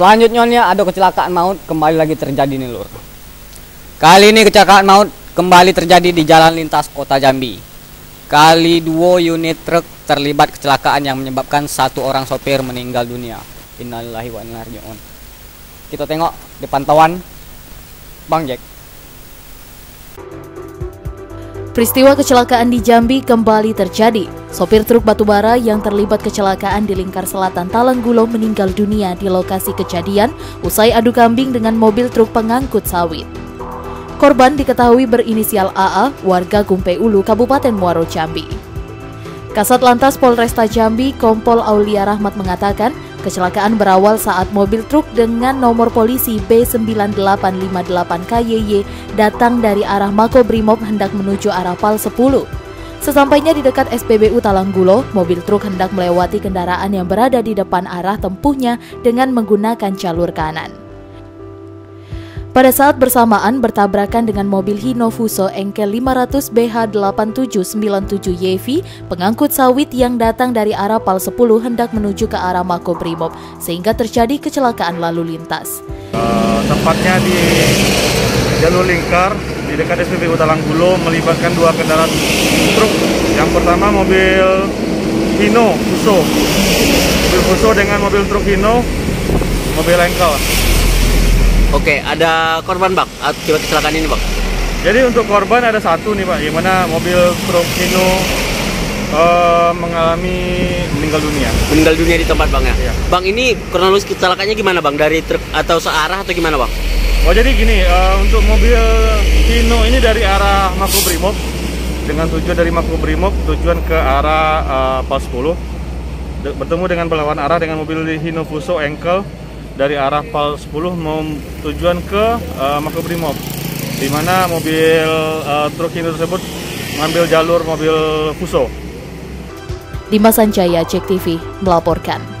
Selanjutnya nih ada kecelakaan maut kembali lagi terjadi nih lur. Kali ini kecelakaan maut kembali terjadi di jalan lintas kota Jambi. Kali dua unit truk terlibat kecelakaan yang menyebabkan satu orang sopir meninggal dunia. Innalillahi wa inna. Kita tengok di pantauan Bang Jack. Peristiwa kecelakaan di Jambi kembali terjadi. Sopir truk batubara yang terlibat kecelakaan di lingkar selatan Talanggulo meninggal dunia di lokasi kejadian usai adu kambing dengan mobil truk pengangkut sawit. Korban diketahui berinisial AA, warga Gumpe Ulu, Kabupaten Muaro Jambi. Kasat Lantas Polresta Jambi, Kompol Aulia Rahmat mengatakan, Kecelakaan berawal saat mobil truk dengan nomor polisi B9858KYY datang dari arah Makobrimob hendak menuju arah Pal 10. Sesampainya di dekat SPBU Talanggulo, mobil truk hendak melewati kendaraan yang berada di depan arah tempuhnya dengan menggunakan jalur kanan. Pada saat bersamaan bertabrakan dengan mobil Hino Fuso engkel 500 BH8797 YV pengangkut sawit yang datang dari arah Pal 10 hendak menuju ke arah Makobrimob sehingga terjadi kecelakaan lalu lintas. Uh, tempatnya di jalur lingkar di dekat SPBU Talanggulo melibatkan dua kendaraan truk. Yang pertama mobil Hino Fuso, mobil Fuso dengan mobil truk Hino, mobil engkel. Oke, ada korban bang akibat kecelakaan ini bang? Jadi untuk korban ada satu nih pak, yang mana mobil truk Hino uh, mengalami meninggal dunia. Meninggal dunia di tempat bang ya? Iya. Bang ini kronologis kecelakaannya gimana bang? Dari truk atau searah atau gimana bang? Oh jadi gini, uh, untuk mobil Hino ini dari arah Makobrimob dengan tujuan dari Makobrimob tujuan ke arah uh, Pos 10 bertemu dengan berlawan arah dengan mobil Hino Fuso Engkel dari arah Pal 10 mau tujuan ke uh, Makobrimob di mana mobil uh, truk ini tersebut mengambil jalur mobil Fuso. Dimas Sanjaya, Cek TV, melaporkan.